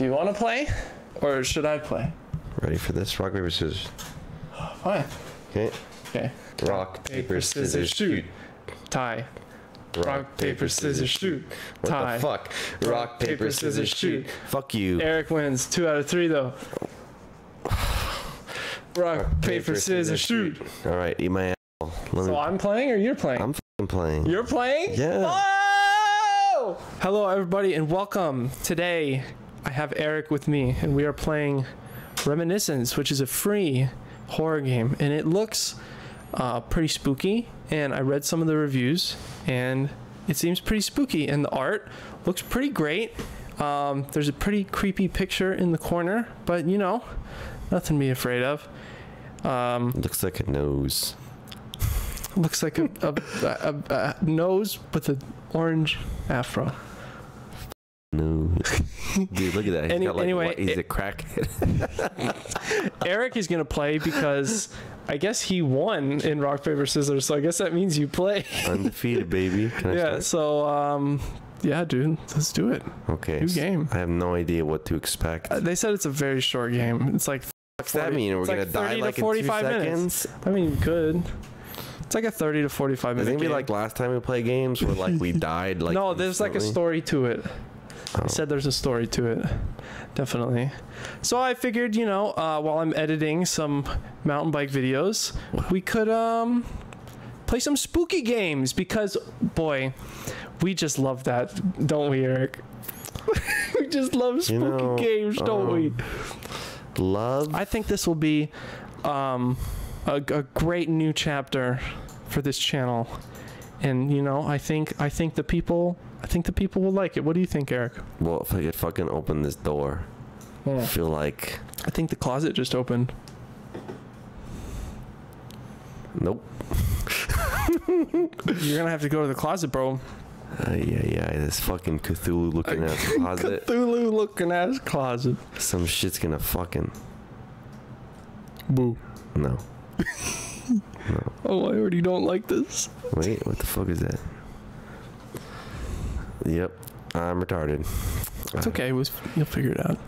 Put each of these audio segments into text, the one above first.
Do you want to play? Or should I play? Ready for this? Rock, paper, scissors. Fine. Okay. Okay. Rock, paper, scissors, shoot. Tie. Rock, paper, scissors, shoot. What Tie. the fuck? Rock, paper, scissors, shoot. Fuck you. Eric wins. Two out of three, though. Rock, paper, scissors, shoot. All right, eat my apple. Let So me. I'm playing or you're playing? I'm fucking playing. You're playing? Yeah. Oh! Hello, everybody, and welcome. Today, I have Eric with me, and we are playing Reminiscence, which is a free horror game, and it looks uh, pretty spooky. And I read some of the reviews, and it seems pretty spooky, and the art looks pretty great. Um, there's a pretty creepy picture in the corner, but you know, nothing to be afraid of. Um, Looks like a nose. looks like a, a, a, a, a nose with an orange afro. Nose. Dude, look at that. He's Any- got like, anyway, what, he's it- a crackhead. Eric is gonna play because I guess he won in rock paper scissors, so I guess that means you play. Undefeated, baby. Can I yeah. So um, yeah, dude, let's do it. Okay. New game. I have no idea what to expect. Uh, they said it's a very short game. It's like What's that mean? We're it's gonna die 30 to like in two 45 minutes. seconds? I mean, good. It's like a thirty to forty-five Is it minute gonna be like last time we played games where like we died? Like no, there's like a story to it. Oh. I said there's a story to it. Definitely. So I figured, you know, uh, while I'm editing some mountain bike videos, we could um play some spooky games because boy, we just love that, don't we, Eric? we just love spooky know, games, don't we? um, Love. I think this will be um a, a great new chapter for this channel. And you know, I think I think the people I think the people will like it. What do you think, Eric? Well, if I could fucking open this door, I feel like I think the closet just opened. nope. You're gonna have to go to the closet, bro. Uh, yeah, yeah. This fucking Cthulhu looking at closet. Cthulhu looking ass closet. Some shit's gonna fucking Boo. No. no. Oh, I already don't like this. Wait, what the fuck is that? Yep, I'm retarded. It's okay. We'll, you'll figure it out.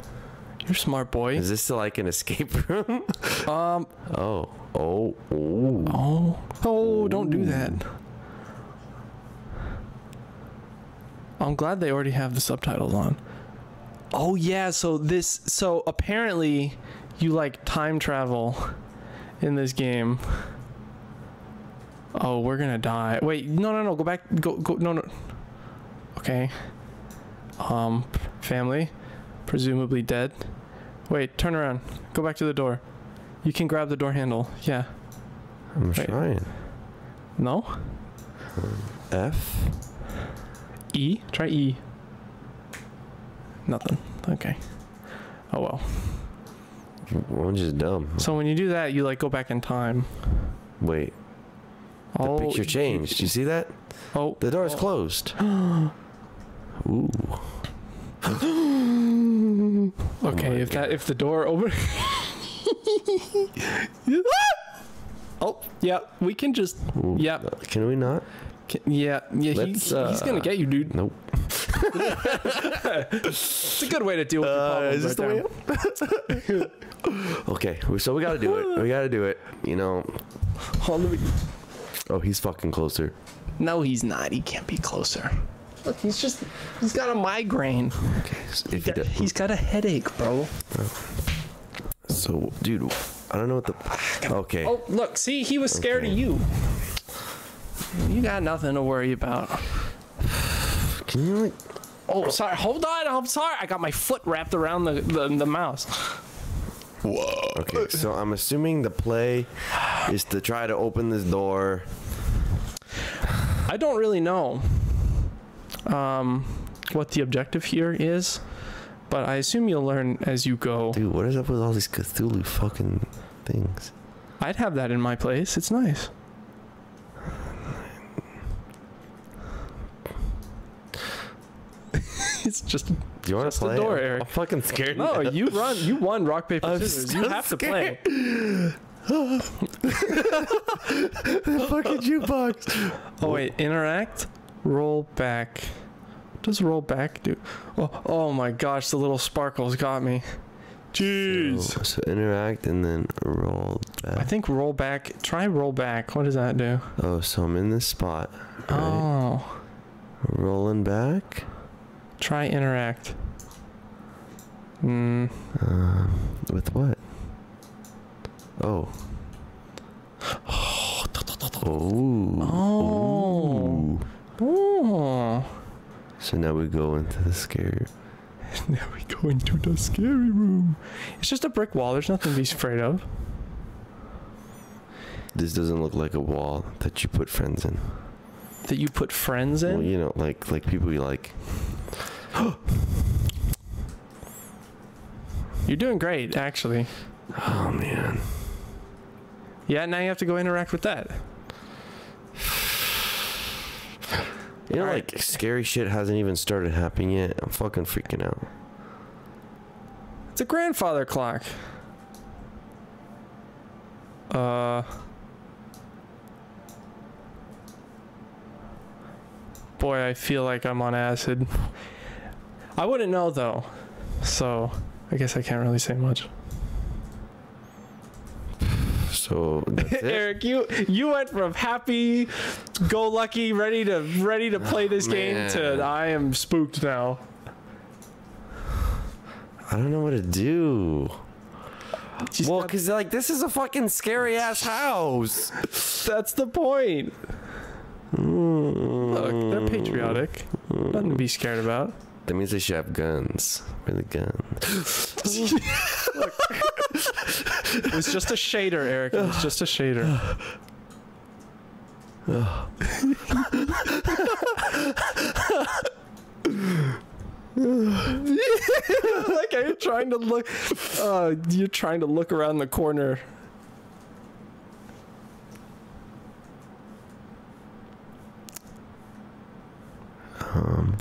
You're a smart boy. Is this like an escape room? Um. oh, oh, oh. Oh. Oh, don't do that. I'm glad they already have the subtitles on. Oh yeah, so this so apparently you like time travel in this game. Oh, we're gonna die. Wait, no no no, go back go go no no Okay. Um family. Presumably dead. Wait, turn around. Go back to the door. You can grab the door handle. Yeah. I'm Wait. trying. No? F. E? Try E. Nothing. Okay. Oh well. One's just dumb. So when you do that, you like go back in time. Wait, the oh, picture changed. You see that? Oh. The door is oh. closed. Ooh. Okay, my if that if the door open. oh yeah, we can just Yeah. Can we not? ca- yeah yeah. He, Let's, he's gonna uh, get you, dude. Nope. It's a good way to deal with your Uh, is this right the way Okay, so we gotta do it. We gotta do it. You know. there. Hold on. Oh, he's fucking closer. No, he's not. He can't be closer. Look, he's just he's got a migraine. Okay. so If He he got- does, he's got a headache, bro. Oh. so, dude, I don't know what the. Ah, okay. Oh, look, see, he was scared of you. You got nothing to worry about. Can you like? Oh, sorry. Hold on. I'm sorry. I got my foot wrapped around the, the, the mouse. Whoa. Okay, so I'm assuming the play is to try to open this door. I don't really know um, what the objective here is, but I assume you'll learn as you go. Dude, what is up with all these Cthulhu fucking things? I'd have that in my place. It's nice. it's just Do you want to the play? door, I'm- Eric. I'm fucking scared. no. You run. You won rock paper I'm scissors. You have to play. the fucking jukebox. Oh wait, interact, roll back, What does roll back do? Oh, oh my gosh, the little sparkles got me. Jeez. So, so interact and then roll back. I think roll back. Try roll back. What does that do? Oh, so I'm in this spot. Right? Oh. Rolling back. Try interact. Hmm. Um, with what? Oh. Oh. Oh. Ooh. So now we go into the scary. Now we go into the scary room. It's just a brick wall. There's nothing to be afraid of. This doesn't look like a wall that you put friends in. That you put friends in. Well, you know, like like people you like. You're doing great, actually. Oh man. Yeah, now you have to go interact with that. You know, Alright. like scary shit hasn't even started happening yet. I'm fucking freaking out. It's a grandfather clock. Uh. Boy, I feel like I'm on acid. I wouldn't know though, so I guess I can't really say much. So. Eric, you you went from happy, go lucky, ready to ready to play this oh, game to I am spooked now. I don't know what to do. Just well, got- cause like this is a fucking scary ass house. that's the point. Hmm. Look, they're patriotic. Nothing to be scared about. That means they should have guns. Really guns. It was just a shader, Eric. It was just a shader. like are you trying to look uh you're trying to look around the corner Um,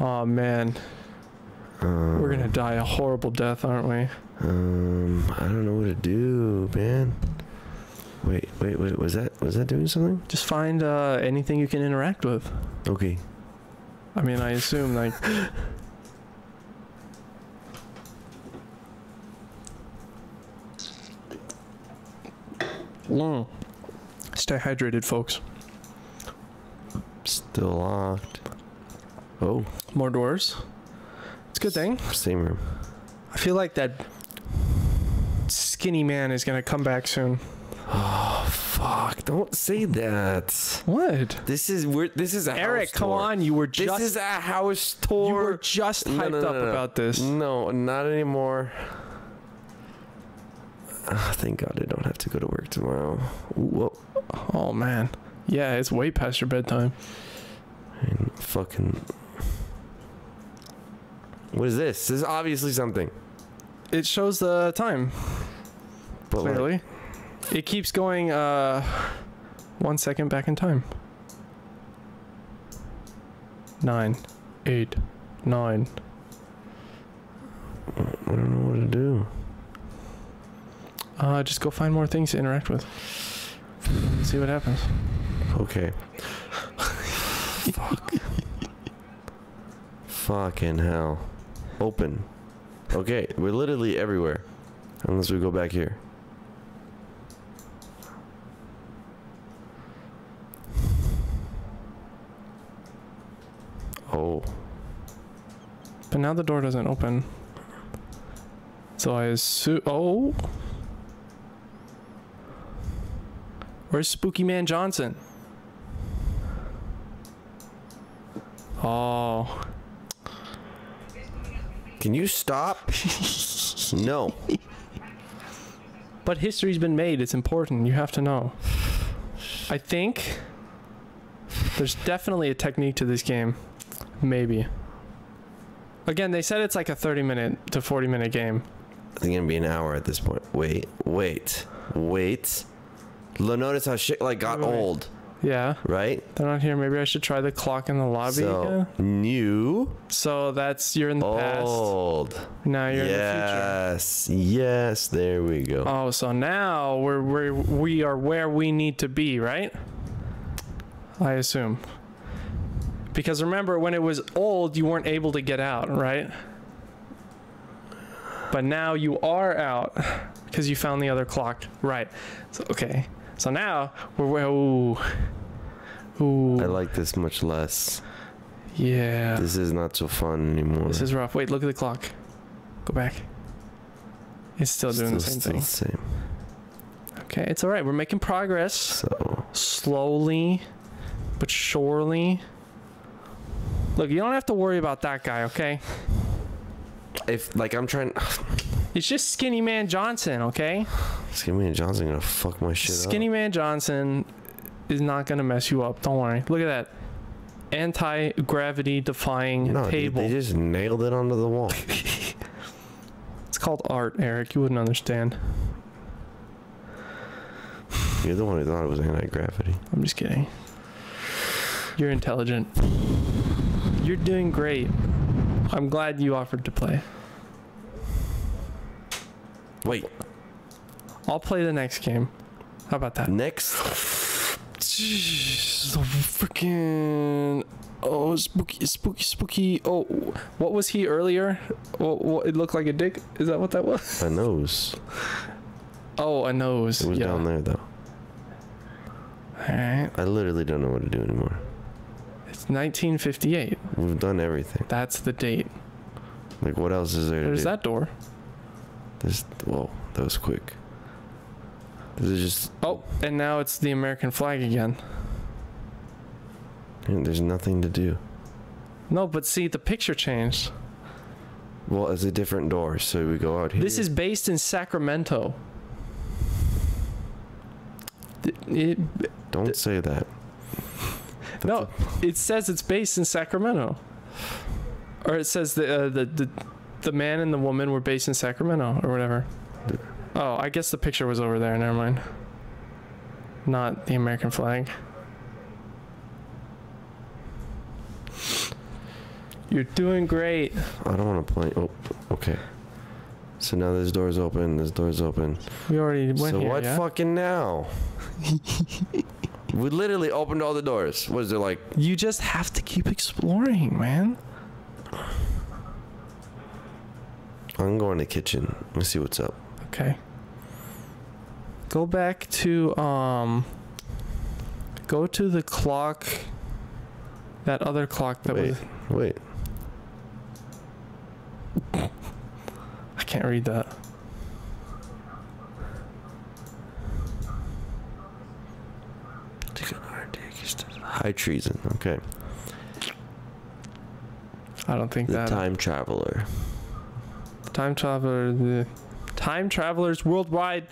oh man um, we're gonna die a horrible death aren't we Um, I don't know what to do, man. Wait, wait, wait. Was that was that doing something? just find uh anything you can interact with Okay. i mean i assume like Mm. Stay hydrated, folks. Still locked. Oh, More doors. Good thing. same room. I feel like that skinny man is gonna come back soon. Oh fuck! Don't say that. What? This is we're this is a Eric, come tour. on! You were just This is a house tour. you were just hyped no, no, up no, no. about this. No, not anymore. Ah, thank God I don't have to go to work tomorrow. Whoa. Oh man, yeah, it's way past your bedtime. And fucking. What is this? This is obviously something. It shows the time But like, clearly. It keeps going. Uh, one second back in time. Nine, eight, nine. I don't know what to do. Uh, just go find more things to interact with. See what happens. Okay. Fuck. Fucking hell. Open. Okay, we're literally everywhere. Unless we go back here. Oh. But now the door doesn't open. So I assume. Oh. Where's Spooky Man Johnson? Oh. Can you stop? no. But history's been made. It's important. You have to know. I think there's definitely a technique to this game. Maybe. Again, they said it's like a 30 minute to 40 minute game. I think it'll be an hour at this point. Wait, wait, wait. Lo- Notice how shit like got Wait, wait, wait. old, Yeah, right? they're not here. Maybe I should try the clock in the lobby so again. new, So that's you're in the past. old. Now you're yes, in the future. yes. Yes, there we go. in the future. Oh, so now we're we're we are where we need to be, right? I assume. Because remember, when it was old, you weren't able to get out, right? But now you are out because you found the other clock. Right. So, okay. So now we're. we're ooh. Ooh. I like this much less. yeah. This is not so fun anymore. This is rough. Wait, look at the clock. Go back. It's still doing the same still thing. the same. Okay, it's all right. We're making progress So slowly, but surely. Look, you don't have to worry about that guy, okay? if like I'm trying, It's just Skinny Man Johnson, okay? Skinny Man Johnson gonna fuck my shit Skinny up. Skinny Man Johnson is not gonna mess you up. Don't worry. Look at that. Anti gravity defying No, table. they just nailed it onto the wall. it's called art, Eric. You wouldn't understand. You're the one who thought it was anti-gravity. I'm just kidding. You're intelligent. You're doing great. I'm glad you offered to play. Wait, I'll play the next game. How about that? next. Jeez, the freaking oh spooky spooky spooky oh what was he earlier what, what it looked like a dick is that what that was A nose. oh a nose It was yeah down there though. all right I literally don't know what to do anymore. it's 1958 We've done everything. that's the date Like, what else is there to there's that door There's, whoa, that was quick. This is just. oh and now it's the American flag again And There's nothing to do. no but see the picture changed Well, it's a different door, so we go out here. this is based in Sacramento it, Don't say that. That's No, it says it's based in Sacramento. Or it says the, uh, the the the man and the woman were based in Sacramento or whatever. Oh, I guess the picture was over there. Never mind. Not the American flag. You're doing great. I don't want to play. Oh, okay. So now this door's open. This door's open. We already went so here. what yeah? fucking now? we literally opened all the doors. Was there like? You just have to keep exploring, man. I'm going to the kitchen. Let's see what's up. Okay. Go back to um go to the clock that other clock that Wait. was Wait. I can't read that. High treason. Okay. I don't think The that time traveler. Time traveler the time travelers worldwide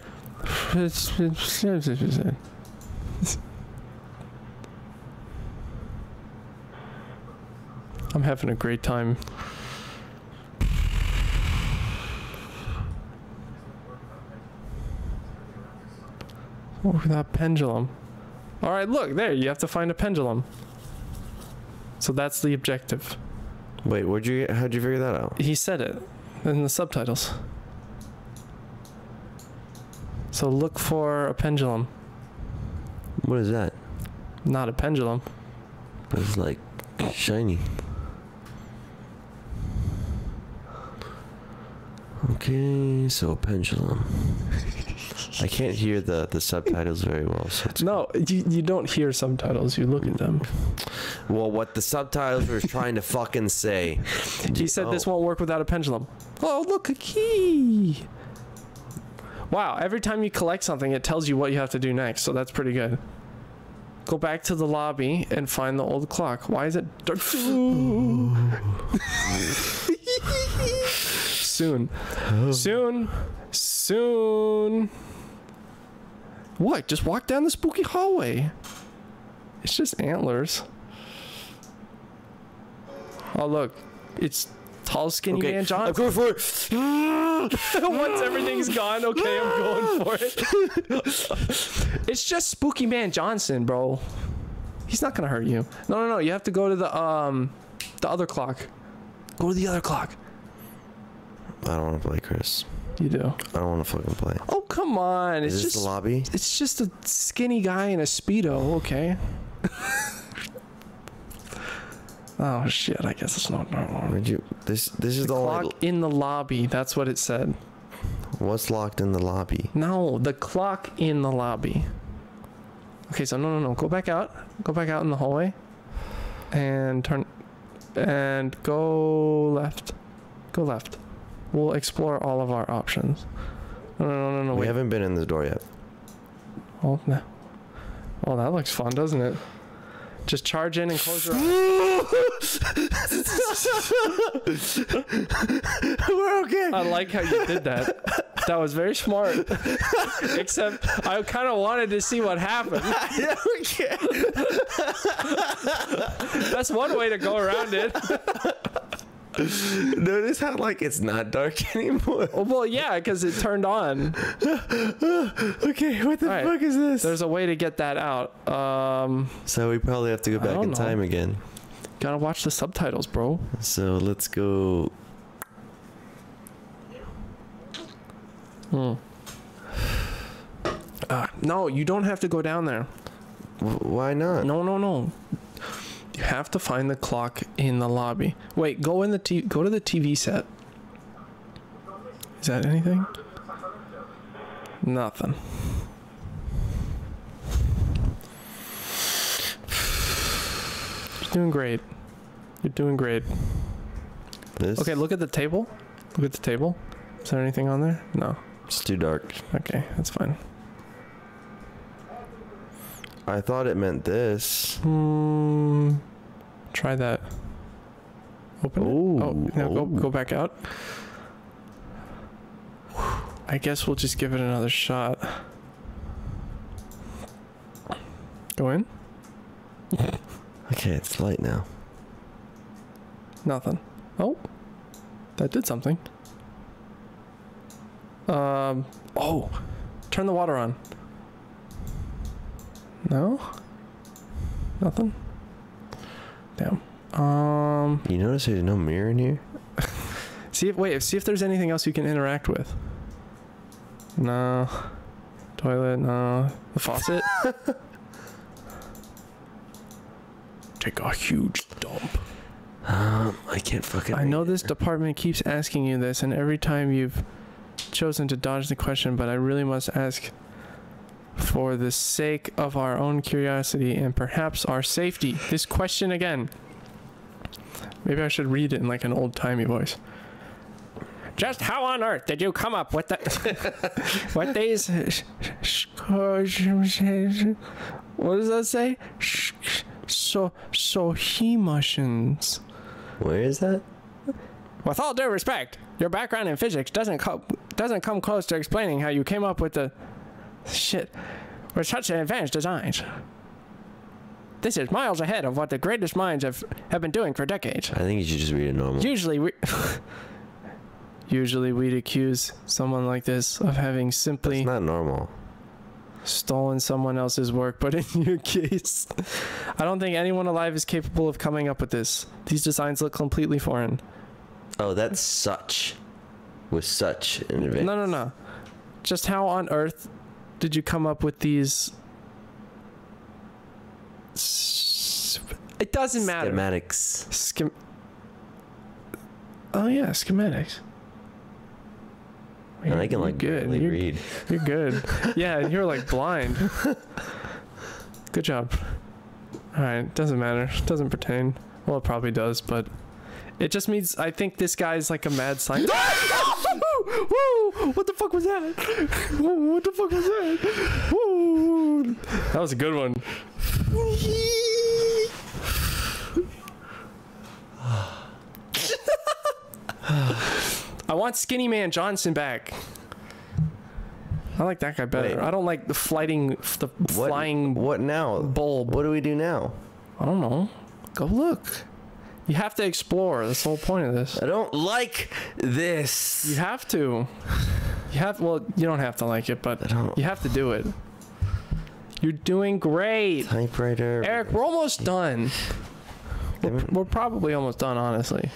I'm having a great time. Oh, that pendulum. All right, look there. You have to find a pendulum. So that's the objective. Wait, where'd you? How'd you figure that out? He said it in the subtitles. So look for a pendulum, What is that? not a pendulum. It's like shiny. Okay, so pendulum. I can't hear the, the subtitles very well. So No, you, you don't hear subtitles. You look at them. Well, what the subtitles were trying to fucking say. He said this Oh. won't work without a pendulum. Oh, look, a key. Wow, every time you collect something, it tells you what you have to do next. So that's pretty good. Go back to the lobby and find the old clock. Why is it dark? Soon. Soon. Soon. What? Just walk down the spooky hallway. It's just antlers. Oh, look. It's tall, skinny Okay, man I'm Johnson. going for it. Once everything's gone, okay, I'm going for it. it's just Spooky Man Johnson, bro. He's not gonna hurt you. No, no, no. You have to go to the um, the other clock. Go to the other clock. I don't want to play, Chris. You do. I don't want to fucking play. Oh come on! It's this just the lobby? it's just a skinny guy in a speedo. Okay. Oh shit! I guess it's not normal. Where'd you? This this is The the only. clock in the lobby. That's what it said. What's locked in the lobby? No, the clock in the lobby. Okay, so no, no, no. Go back out. Go back out in the hallway, and turn, and go left. Go left. We'll explore all of our options. No, no, no, no, no. we Wait. haven't been in the door yet. Oh no. Oh, that looks fun, doesn't it? Just charge in and close your eyes. We're okay. I like how you did that. That was very smart. Except I kind of wanted to see what happened. okay. That's one way to go around it. Notice how like it's not dark anymore. Oh, well, yeah, because it turned on. Okay, what the right. fuck is this? There's a way to get that out. Um, So we probably have to go back in know. time again. gotta watch the subtitles, bro. So let's go. Hmm. Uh, no, you don't have to go down there. W- why not? No, no, no. You have to find the clock in the lobby. Wait, go in the t- go to the TV set. Is that anything? Nothing. You're doing great. You're doing great. This. Okay, look at the table. Look at the table. Is there anything on there? No. It's too dark. Okay, that's fine. I thought it meant this. Hmm. Try that. Open it. Oh, now go go back out. I guess we'll just give it another shot. Go in. Okay, it's light now. Nothing. Oh, that did something. Um. Oh, turn the water on. No. Nothing. Damn. Um. You notice there's no mirror in here? See if wait. See if there's anything else you can interact with. No. Toilet. No. The faucet. Take a huge dump. Um, I can't fucking. I know this department keeps asking you this, and every time you've chosen to dodge the question, but I really must ask for the sake of our own curiosity and perhaps our safety. This question again. Maybe I should read it in like an old timey voice. Just how on earth did you come up with that? what these? What does that say? So so he Sohimashins. Where is that? With all due respect, your background in physics doesn't co- doesn't come close to explaining how you came up with the shit with such an advanced designs. This is miles ahead of what the greatest minds have, have been doing for decades. I think you should just read it normal. Usually we Usually we'd accuse someone like this of having It's simply not normal. stolen someone else's work, but in your case, I don't think anyone alive is capable of coming up with this. These designs look completely foreign. Oh, that's such. Was such an advance. No, no, no. Just how on earth did you come up with these? It doesn't matter. Schematics. Schem- oh yeah, schematics. And I can like good. barely You're, read. you're good. yeah, and you're like blind. good job. All right, doesn't matter. Doesn't pertain. Well, it probably does, but it just means I think this guy's like a mad scientist. Whoa! What the fuck was that? What the fuck was that? Whoa! That was a good one. I want Skinny Man Johnson back. I like that guy better. Wait. I don't like the flighting, the What, flying What now? bulb. What do we do now? I don't know. Go look. You have to explore. That's the whole point of this. I don't like this. You have to. You have. Well, you don't have to like it, but you have to do it. You're doing great, Typewriter. Eric. We're almost done. We're, we're probably almost done, honestly.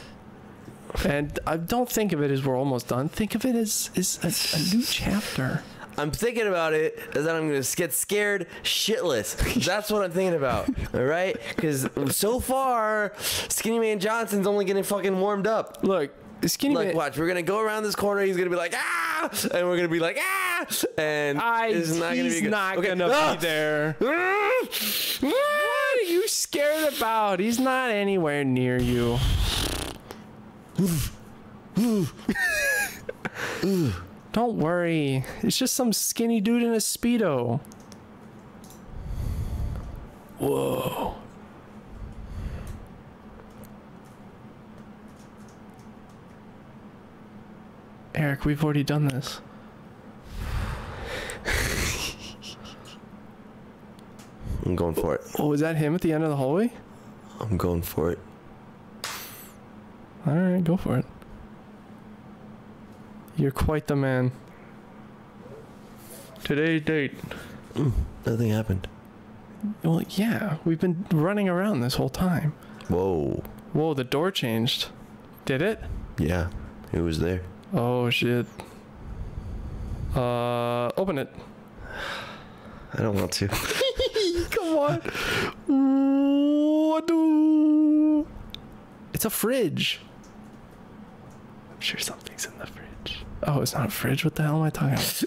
And I don't think of it as we're almost done. Think of it as, as a, a new chapter. I'm thinking about it is that I'm gonna get scared shitless. That's what I'm thinking about. All right, because so far, Skinny Man Johnson's only getting fucking warmed up. Look, Skinny Like, Man. watch, we're gonna go around this corner. He's gonna be like, ah, and we're gonna be like, ah, and I, it's not gonna he's be good. not Okay, gonna ah! be there. What are you scared about? He's not anywhere near you. Don't worry. It's just some skinny dude in a Speedo. Whoa. Eric, we've already done this. I'm going for it. Oh, was that him at the end of the hallway? I'm going for it. All right, go for it. You're quite the man. Today's date. Nothing happened. Well, yeah, we've been running around this whole time. Whoa. Whoa, the door changed. Did it? Yeah, it was there. Oh shit. Uh, open it. I don't want to. Come on. What do? It's a fridge. I'm sure something's in the fridge. Oh, it's not a fridge. What the hell am I talking about?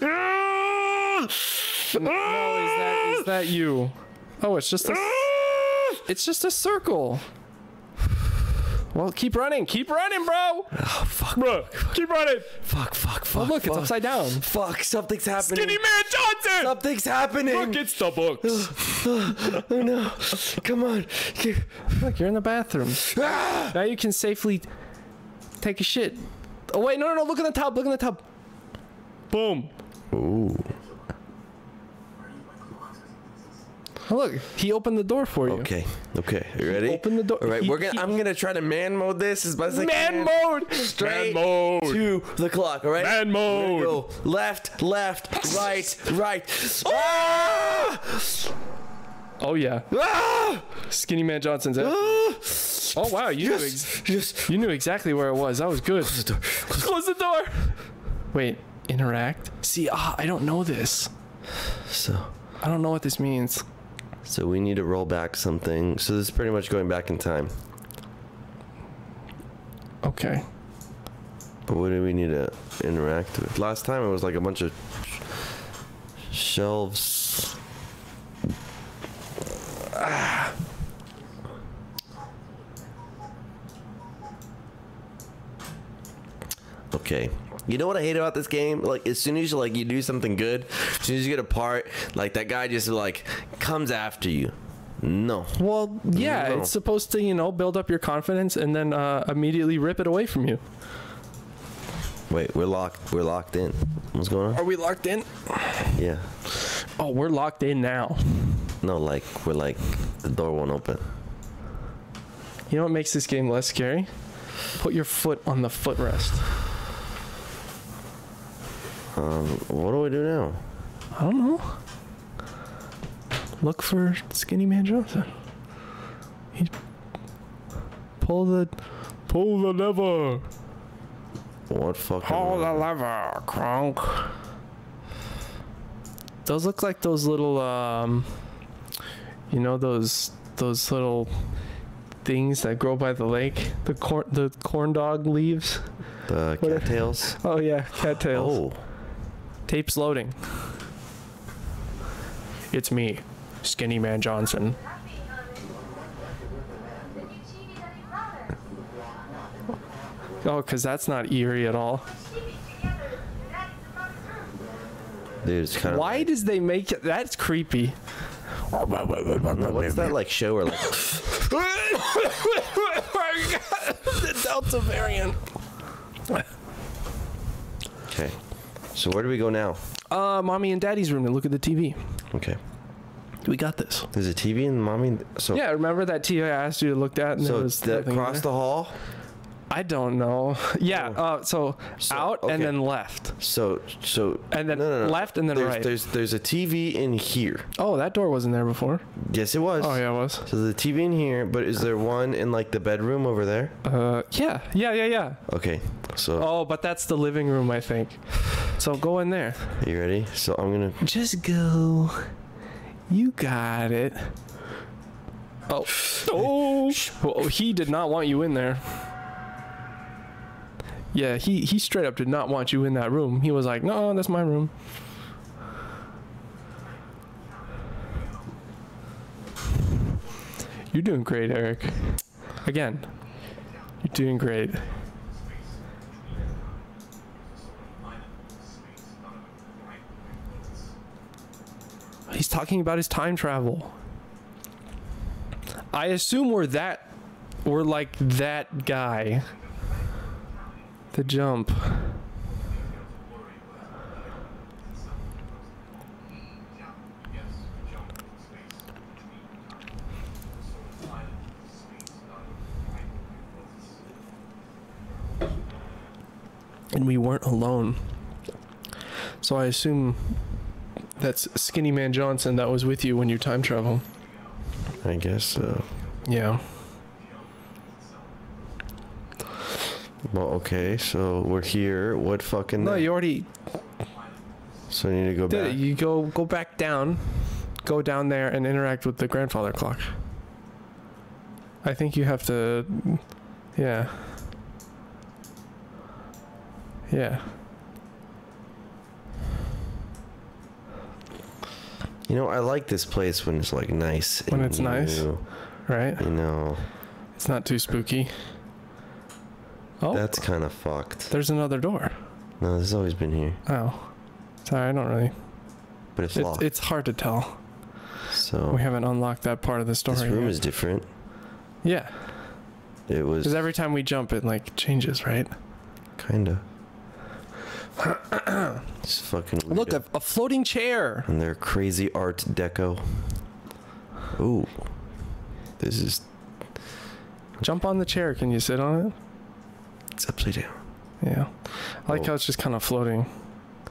no, is that is that you? Oh, it's just a. It's just a circle. Well, keep running. Keep running, bro. Oh fuck. Bro, keep running. Fuck. Fuck. Oh, Fuck. look, it's upside down. Fuck. Something's happening. Skinny Man Johnson. Something's happening. Look, it's the books. oh no. Come on. Look, you're in the bathroom. Ah! Now you can safely take a shit. Oh wait, no, no, no! Look in the tub. Look in the tub. Boom. Ooh. Oh, look, he opened the door for you. Okay. Okay. You ready? Open the door. All right. He- we're gonna. he- I'm gonna try to man mode this as best as Man mode. Straight Man mode. to the clock. All right. Man mode. Go left, left, right, right. Ah! Oh yeah. Ah! Skinny Man Johnson's. Ah! Oh wow, you knew Yes. ex- Yes. you knew exactly where it was. That was good. Close the door. Close Close the door. Wait, interact. See, ah, I don't know this. So. I don't know what this means. So we need to roll back something. So this is pretty much going back in time. Okay. But what do we need to interact with? Last time it was like a bunch of shelves. Ah. Okay. You know what I hate about this game? Like as soon as you like you do something good, as soon as you get a part, like that guy just like comes after you. No. Well, yeah, No. it's supposed to, you know, build up your confidence and then uh, immediately rip it away from you. Wait, we're locked. We're locked in. What's going on? Are we locked in? Yeah. Oh, we're locked in now. No, like we're like the door won't open. You know what makes this game less scary? Put your foot on the footrest. Um, what do we do now? I don't know. Look for Skinny Man Johnson. He pull the pull the lever. What fucking? Pull the lever, Kronk. Those look like those little um you know those those little things that grow by the lake. The corn the corn dog leaves. The What- cattails. Oh yeah, cattails. Oh, Tape's loading. It's me, Skinny Man Johnson. Oh, because that's not eerie at all. dude, it's kind of. Why does they make it? That's creepy. What's that like show or like? the Delta variant. Okay, so where do we go now? Uh, mommy and daddy's room and look at the TV. Okay, We got this. there's a TV in mommy. So Yeah, remember that TV I asked you to look at? And there So was that across the hall. I don't know. Yeah. Uh, so, So, out okay. and then left, So so and then No, no, no. left and then there's, right. there's there's a TV in here. oh, that door wasn't there before. Yes, it was. Oh yeah, it was. So the TV in here, but is there one in like the bedroom over there? Uh, yeah, yeah, yeah, yeah. Okay. So Oh, but that's the living room, I think. So go in there. you ready? So I'm gonna. Just go. You got it. Oh. Oh. Well, he did not want you in there. Yeah, he, he straight up did not want you in that room. He was like, no, that's my room. You're doing great, Eric. Again, you're doing great. He's talking about his time travel. I assume we're that we're like that guy. The jump. And we weren't alone. So I assume that's Skinny Man Johnson that was with you when you time travel. I guess so. Yeah. Well, okay. So we're here. What fucking? No, you already So you need to go did back. it. You go go back down, go down there and interact with the grandfather clock. I think you have to. Yeah. Yeah. You know, I like this place when it's like nice. When it's nice? Right. You know, It's not too spooky. Oh, that's kind of fucked. there's another door. No, this has always been here, Oh, sorry, I don't really. but it's It's, locked. it's hard to tell. so We haven't unlocked that part of the story. this room yet. is different. yeah, It was because every time we jump, it like changes, right? kinda. it's fucking. Look, a, a floating chair. and their crazy art deco. Ooh, this is Jump on the chair. Can you sit on it? It's upside down. Yeah. I like Oh. how it's just kind of floating.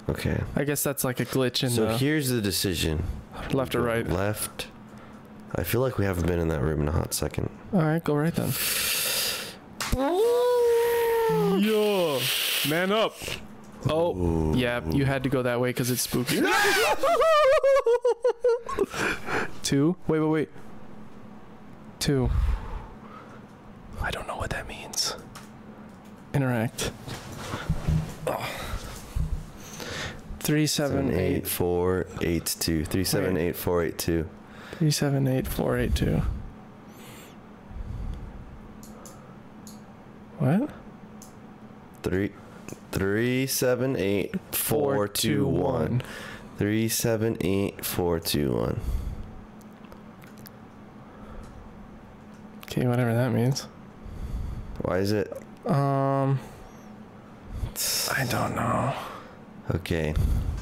Okay, I guess that's like a glitch in so the here's the decision: left or right. Left. I feel like we haven't been in that room in a hot second. All right, go right then. Yo, man up. Oh, Ooh. yeah, you had to go that way because it's spooky. Two. Wait, wait, wait. Two. I don't know what that means. Interact. Oh. Three seven Seven eight eight four eight two three seven eight four eight two. three seven eight four eight two. What? Three three seven eight four two one. Three seven eight four two one. Okay, whatever that means. Why is it? Um, I don't know. Okay,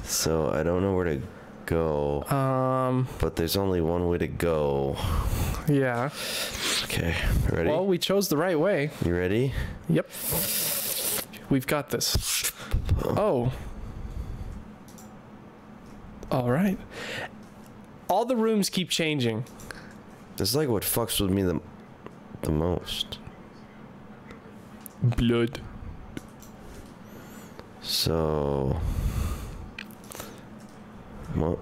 so I don't know where to go, Um, but there's only one way to go. yeah. Okay, ready? Well, we chose the right way. you ready? Yep. We've got this. Oh. All right. All the rooms keep changing. This is like what fucks with me the the most. Blood. So, well,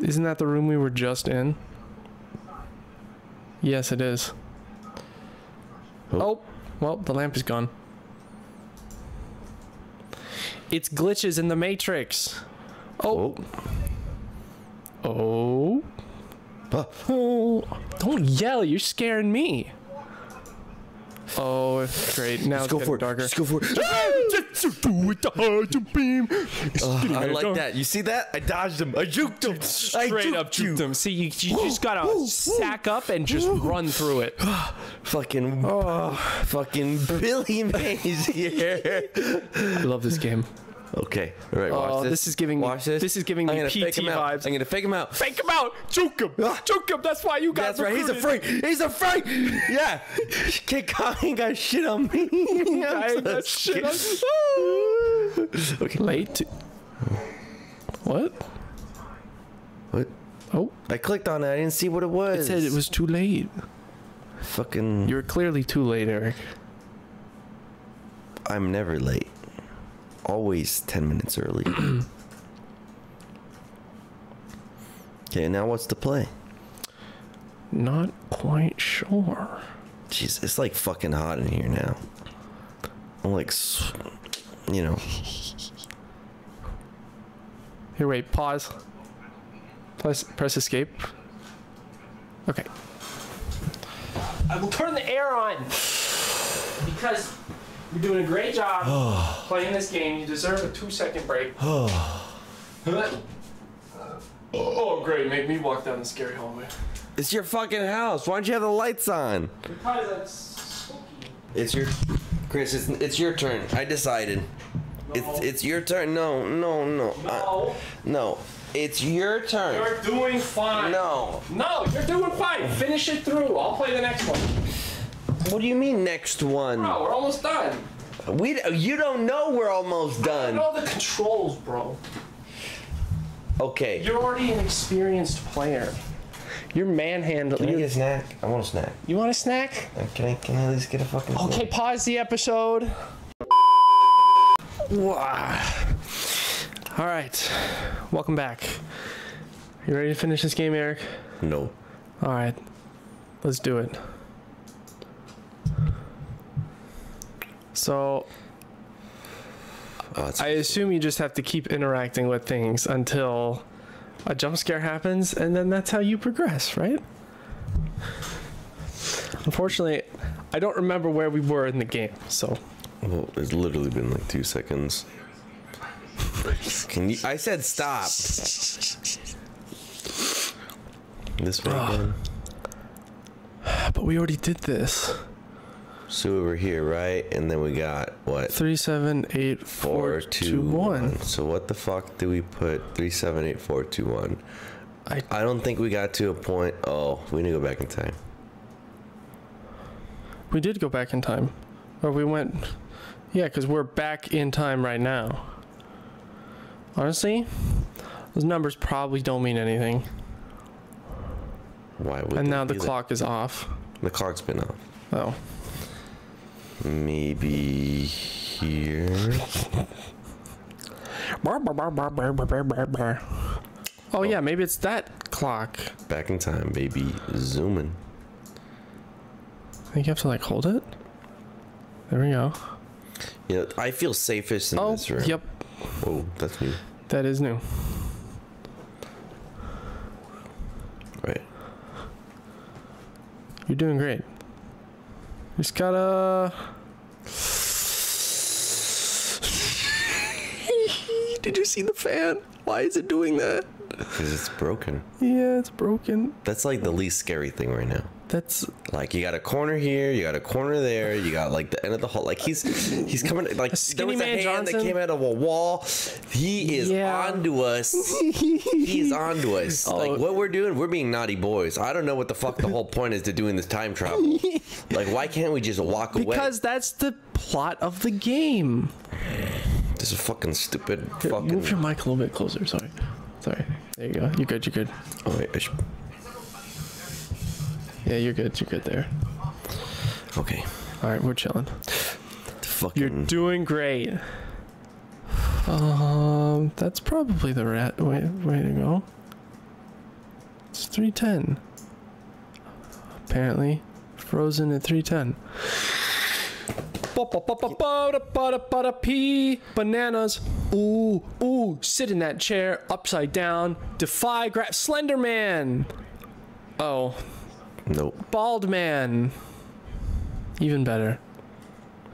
Isn't that the room we were just in? Yes, it is. Oh. Oh, well, the lamp is gone. It's glitches in the Matrix. Oh. Oh. Ah. Oh. Don't yell. You're scaring me. Oh, great. Now Let's it's go getting for it. darker. Let's go for it. Ugh, ah, I like that. You see that? I dodged him. I juked him. I Straight up juked you. juked them. See, you, you just gotta sack up and just run through it. Fucking, Oh, fucking Billy Mays here. I love this game. Okay. All right. Watch Oh, this. this is giving me- this. this is giving me I'm gonna fake PT him out. vibes. I'm gonna fake him out. Fake him out. Juke him. Ah. Juke him. That's why you got That's right. He's a freak. He's a freak. Yeah. Kid Kyle ain't got shit on me. I got shit on okay. Late. What? What? Oh, I clicked on it. I didn't see what it was. it said it was too late. fucking. You're clearly too late, Eric. I'm never late. Always 10 minutes early. okay, now what's the play? Not quite sure. Jeez, it's like fucking hot in here now. I'm like, you know. Here, wait. Pause. Press, press escape. Okay. I will turn the air on because you're doing a great job playing this game. You deserve a two-second break. Oh, oh, great! Make me walk down the scary hallway. It's your fucking house. Why don't you have the lights on? Because that's spooky. It's your. Chris, it's, it's your turn. I decided. It's it's your turn. No, no, no. No, no. It's your turn. you're doing fine. No. No, you're doing fine. Finish it through. I'll play the next one. What do you mean next one? Bro, we're almost done. We you don't know we're almost done. I know the controls, bro. Okay. You're already an experienced player. You're manhandling. Can I You, get a snack? I want a snack. you want a snack? Uh, Can I can I at least get a fucking snack? Okay, pause the episode. Wow. All right, welcome back. You ready to finish this game, Eric? No. All right, let's do it. So Oh, I assume you just have to keep interacting with things until a jump scare happens, and then that's how you progress, right? Unfortunately, I don't remember where we were in the game, so well, it's literally been like two seconds. Can you? I said stop. This way again. but we already did this. So we were here, right? And then we got what? Three, seven, eight, four, two, one. So what the fuck do we put? Three, seven, eight, four, two, one. I I don't think we got to a point. Oh, we need to go back in time. we did go back in time, or we went. Yeah, because we're back in time right now. Honestly, those numbers probably don't mean anything. Why would? And now the clock is off. The clock's been off. Oh. Maybe here. Oh yeah, maybe it's that clock. Back in time, baby. Zooming. I think you have to like hold it. There we go. You know, I feel safest in Oh, this room. yep, Oh, that's new. that is new. Right. You're doing great. Just gotta. Did you see the fan? Why is it doing that? Because it's broken. Yeah, it's broken. That's like the least scary thing right now. That's Like you got a corner here, you got a corner there, you got like the end of the hall. Like he's he's coming like there Skinny was a Man hand that came out of a wall. He is Yeah. onto us. He's onto us. Oh. Like what we're doing, we're being naughty boys. I don't know what the fuck the whole point is to doing this time travel. Like why can't we just walk away? because that's the plot of the game. this is fucking stupid. Here, fucking. Move your mic a little bit closer. Sorry. Sorry. There you go. You're good. You're good. Oh, wait, I should- Yeah, you're good. You're good there. okay. All right, we're chilling. Fucking. You're doing great. Um, that's probably the rat way, way to go. It's 310. Apparently, frozen at 310. P bananas. Ooh, ooh, sit in that chair upside down. Defy gra- Slender Man. Oh, nope. Bald Man. Even better.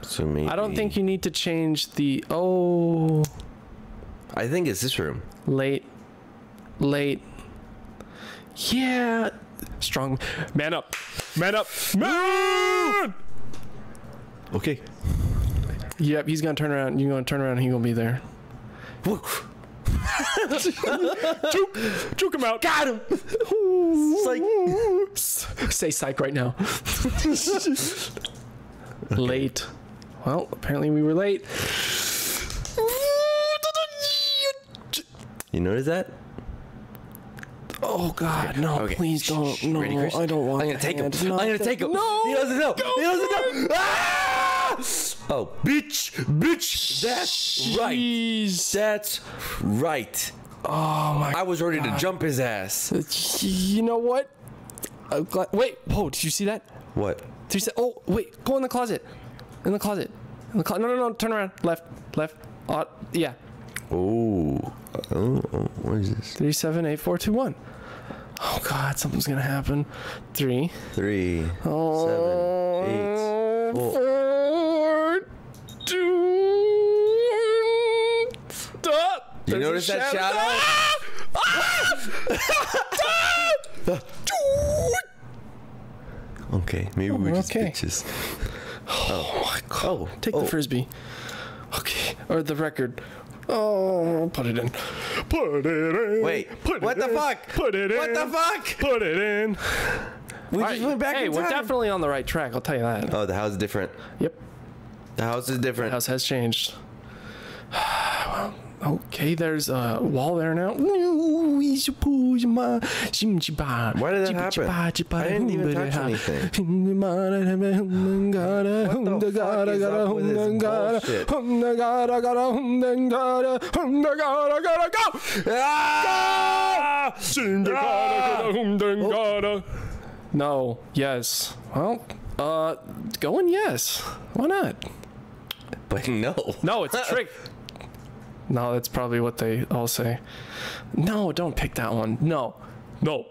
So maybe. I don't think you need to change the oh I think it's this room. late late yeah strong man up man up man Okay. yep he's gonna turn around you're gonna turn around and he gonna be there Juke, juke him out. Got him. Psych. Say psych right now. Late. Well, apparently we were late. You notice that? Oh God, no! Okay. Please Shh, don't. shh. No, Ready, I don't want. I'm gonna take him. that. I'm gonna take him. No. He doesn't know. Go he doesn't know. Ah! Oh, bitch, bitch. That's right. That's right. Oh my. I was ready to jump his ass. You know what? Glad- wait. Whoa! Did you see that? What? Did you see? Oh wait! Go in the closet. In the closet. In the closet. No, no, no! Turn around. Left. Left. Uh, yeah. Oh. Oh, oh, what is this? Three, seven, eight, four, two, one. Oh God! Something's gonna happen. Three. Three, Oh, seven, eight. four. four, You There's notice that shadow? Ah! Ah! Okay, maybe we're just okay. bitches. Oh my God. Oh, Take oh. the frisbee. Okay, or the record. Oh, put it in. Put it in. Wait, Put what it the in. fuck? Put it in. What the fuck? Put it in. We All just right, went back hey, in we're definitely on the right track. I'll tell you that. Oh, the house is different. Yep. The house is different. The house has changed. Okay, there's a wall there now. Why did that happen? I didn't even touch anything. What the fuck is up with this bullshit? Ah! No. Yes. Well, uh, going yes. Why not? But no. No, it's a trick. No, that's probably what they all say. No, don't pick that one. No. No.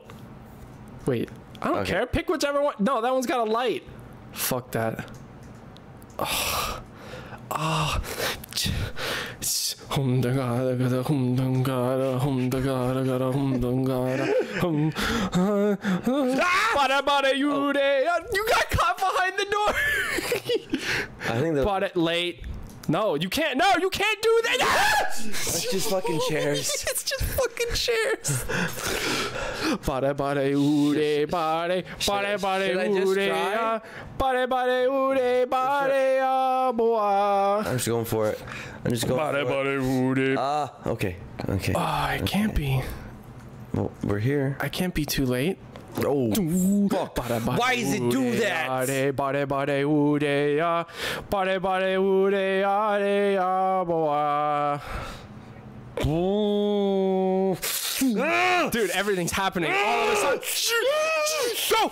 Wait. I don't Okay. care. Pick whichever one. No, that one's got a light. Fuck that. Ah. Hum da ga da ga da hum dum ga da hum da ga da ga da hum dum ga da hum. Bada bada you de. You got caught behind the door. I think the, Bought it late. No, you can't. No, you can't do that. it's just fucking chairs. it's just fucking chairs. Bade bade ude bade bade should I bade just ude try? Ah. ya bade bade ude bade ya ah, boy. I'm just going for it. I'm just going for it. ude. Ah, okay. Okay. Ah, oh, it can't be. Well, we're here. I can't be too late. Oh, Fuck. Why does it do that? Dude, everything's happening all of a sudden. Go!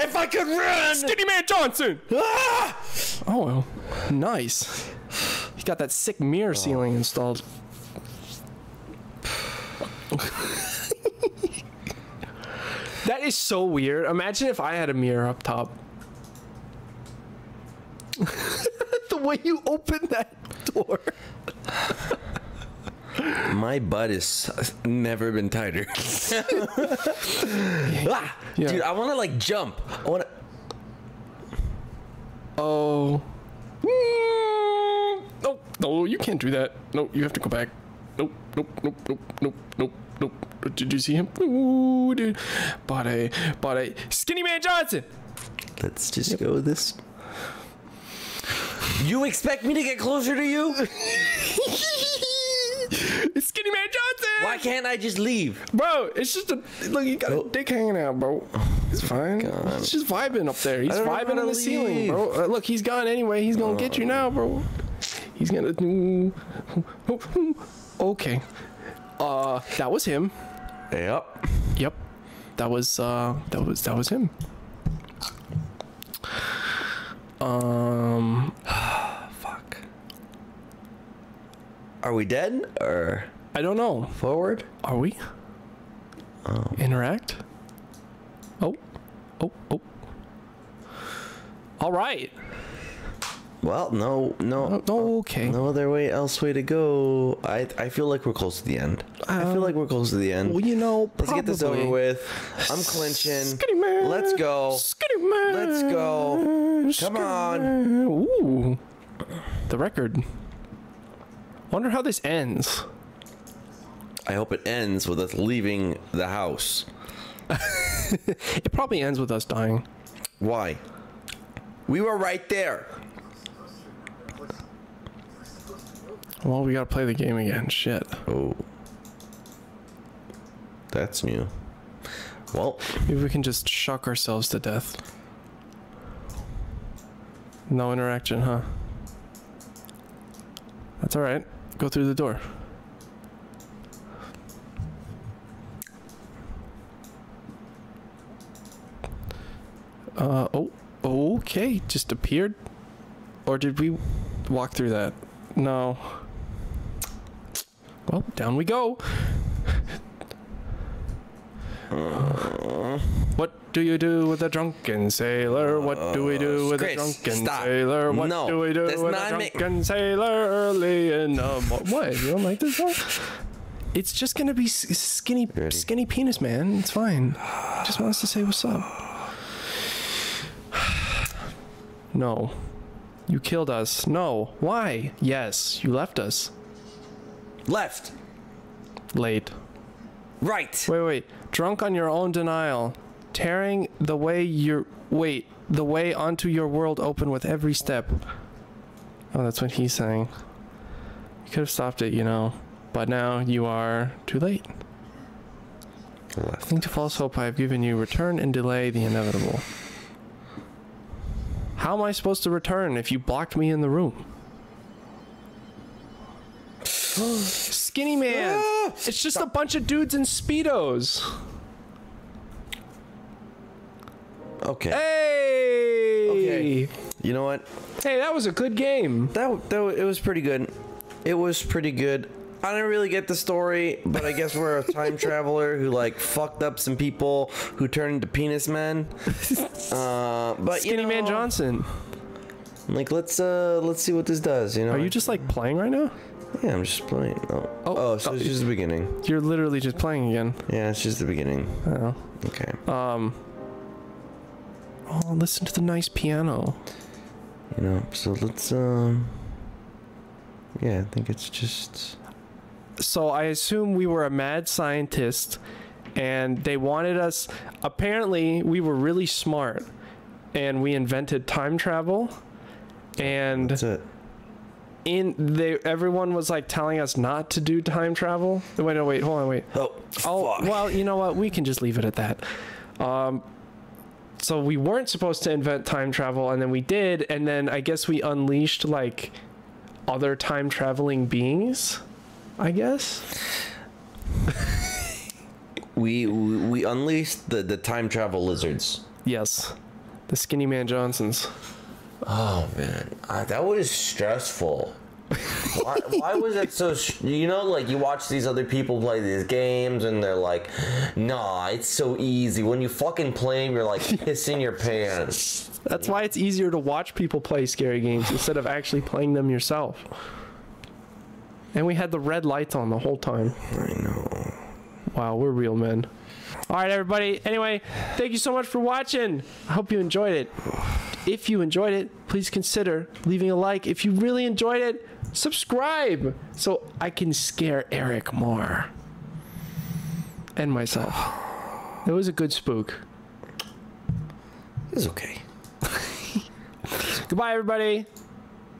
if I could run! Skinny Man Johnson! Oh, well. Nice. He got that sick mirror ceiling installed. That is so weird. Imagine if I had a mirror up top. the way you open that door. My butt is never been tighter. Ah! Yeah. Dude, I want to like jump. I want to. Oh. Mm, No, no, you can't do that. No, you have to go back. Nope, nope, nope, nope, nope, nope, nope. Did you see him? Ooh, dude. Body, a Skinny Man Johnson. Let's just go with this. You expect me to get closer to you? Skinny Man Johnson. Why can't I just leave? Bro, it's just a look. You got a Oh. dick hanging out, bro. It's fine. It's just vibing up there. He's I don't know vibing on in to the ceiling, bro. Uh, look, he's gone anyway. He's gonna get you now, bro. He's gonna. Okay. Uh, that was him. Yep. Yep. That was uh that was that was him. Um Fuck. Are we dead or I don't know. forward? Are we? Interact? Oh. Oh, oh. All right. Well, no, no, Oh, okay. no other way else way to go. I I feel like we're close to the end. I feel like um, we're close to the end. Well, you know, Let's get this over with. I'm clinching. Let's go. Man. Let's go. Come on. Ooh. The record. Wonder how this ends. I hope it ends with us leaving the house. It probably ends with us dying. Why? We were right there. Well, we gotta play the game again. Shit. Oh. That's new. Well, Maybe we can just shock ourselves to death. No interaction, huh? That's alright. Go through the door. Uh, oh, okay. Just appeared? Or did we walk through that? No. Well, down we go. What do you do with a drunken sailor? What do we do with a drunken stop. sailor? What No, do we do that's with a not ma- drunken sailor early in the mo- What? You don't like this song? It's just gonna be s- skinny, skinny penis, man. It's fine. Just wants to say what's up. No. You killed us. No. Why? Yes. You left us. Left, Late. right. Wait, wait. Drunk on your own denial, tearing the way your wait, the way onto your world open with every step. Oh, that's what he's saying. You could have stopped it, you know, but now you are too late. Left. Think to false hope I have given you. Return and delay the inevitable. How am I supposed to return if you blocked me in the room? Skinny man. It's just a bunch of dudes in speedos. Okay. Hey! Okay. You know what? Hey, that was a good game. That that it was pretty good. It was pretty good. I didn't really get the story, but I guess we're a time traveler who like fucked up some people who turned into penis men. Uh, but Skinny you know, Man Johnson. Like let's uh let's see what this does. You know? Are you just like playing right now? Yeah, I'm just playing. Oh, Oh, oh, so oh, it's just the beginning. You're literally just playing again. Yeah, it's just the beginning. Oh. Okay. Um. Oh, listen to the nice piano. You know, so let's um. Yeah, I think it's just. So I assume we were a mad scientist, and they wanted us. Apparently, we were really smart, and we invented time travel. And That's it. In they, everyone was like telling us not to do time travel. Wait, no, wait, hold on, wait. Oh, Oh, fuck. well, you know what? We can just leave it at that. Um, so we weren't supposed to invent time travel, and then we did, and then I guess we unleashed like other time traveling beings. I guess. we we we unleashed the the time travel lizards. Yes, the Skinny Man Johnsons. Oh man, uh, that was stressful. why, why was it so? You know, like you watch these other people play these games, and they're like, "Nah, it's so easy." When you fucking play them, you're like pissing your pants. That's why it's easier to watch people play scary games instead of actually playing them yourself. And we had the red lights on the whole time. I know. Wow, we're real men. All right, everybody. Anyway, thank you so much for watching. I hope you enjoyed it. If you enjoyed it, please consider leaving a like. If you really enjoyed it, subscribe so I can scare Eric more and myself. It was a good spook. It's okay. Goodbye, everybody.